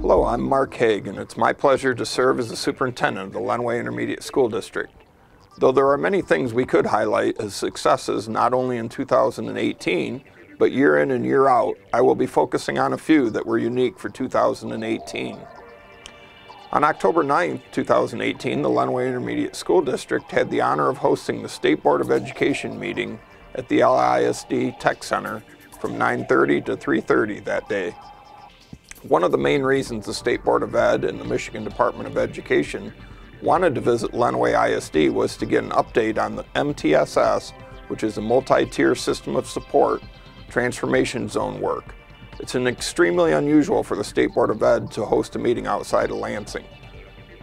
Hello, I'm Mark Haag, and it's my pleasure to serve as the superintendent of the Lenawee Intermediate School District. Though there are many things we could highlight as successes not only in 2018, but year in and year out, I will be focusing on a few that were unique for 2018. On October 9, 2018, the Lenawee Intermediate School District had the honor of hosting the State Board of Education meeting at the LISD Tech Center from 9.30 to 3.30 that day. One of the main reasons the State Board of Ed and the Michigan Department of Education wanted to visit Lenawee ISD was to get an update on the MTSS, which is a multi-tier system of support, transformation zone work. It's an extremely unusual for the State Board of Ed to host a meeting outside of Lansing.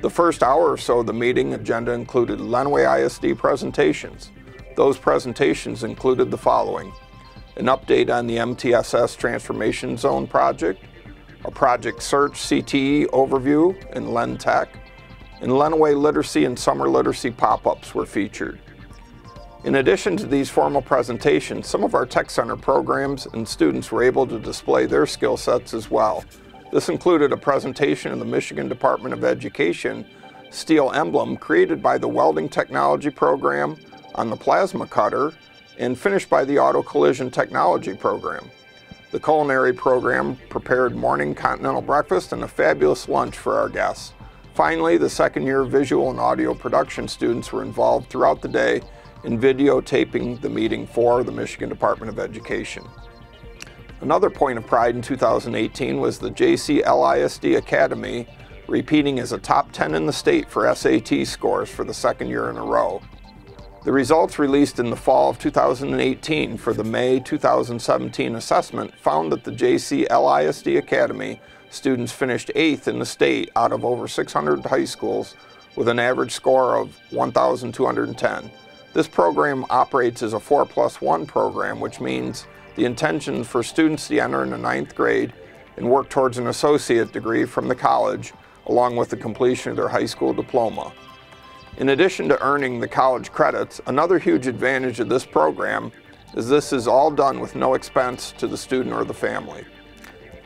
The first hour or so of the meeting agenda included Lenawee ISD presentations. Those presentations included the following. An update on the MTSS Transformation Zone project, a project search CTE overview in Len Tech, and Lenawee Literacy and Summer Literacy pop-ups were featured. In addition to these formal presentations, some of our Tech Center programs and students were able to display their skill sets as well. This included a presentation of the Michigan Department of Education steel emblem created by the Welding Technology Program on the plasma cutter and finished by the Auto Collision Technology Program. The culinary program prepared morning continental breakfast and a fabulous lunch for our guests. Finally, the second year visual and audio production students were involved throughout the day in videotaping the meeting for the Michigan Department of Education. Another point of pride in 2018 was the JCLISD Academy repeating as a top 10 in the state for SAT scores for the second year in a row. The results released in the fall of 2018 for the May 2017 assessment found that the JC LISD Academy students finished eighth in the state out of over 600 high schools with an average score of 1,210. This program operates as a 4 plus 1 program, which means the intention for students to enter in the ninth grade and work towards an associate degree from the college along with the completion of their high school diploma. In addition to earning the college credits, another huge advantage of this program is this is all done with no expense to the student or the family.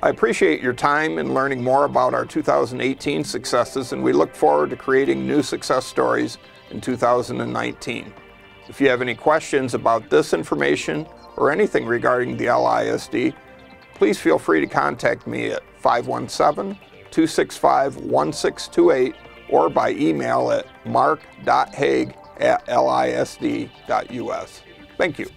I appreciate your time in learning more about our 2018 successes and we look forward to creating new success stories in 2019. If you have any questions about this information or anything regarding the LISD, please feel free to contact me at 517-265-1628 or by email at mark.haag at lisd.us. Thank you.